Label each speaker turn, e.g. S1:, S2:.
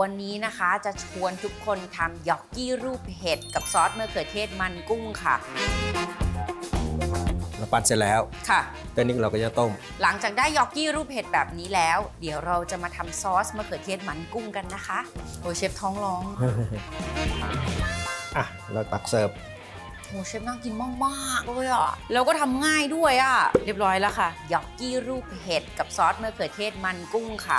S1: วันนี้นะคะจะชวนทุกคนทำยอกกี้รูปเห็ดกับซอสมะเขือเทศมันกุ้งค่ะ
S2: เราปั้นเสร็จแล้ว
S1: ค่ะ
S2: ตอนนี้เราก็จะต้ม
S1: หลังจากได้ยอกกี้รูปเห็ดแบบนี้แล้ว เดี๋ยวเราจะมาทำซอสมะเขือเทศมันกุ้งกันนะคะโอ้เชฟท้องร้อง
S2: อะเราตักเสิร์ฟ
S1: โอ้เชฟน่ากินมากมากเลยอะ แล้วก็ทำง่ายด้วยอะ เรียบร้อยแล้วค่ะยอกกี้รูปเห็ดกับซอสมะเขือเทศมันกุ้งค่ะ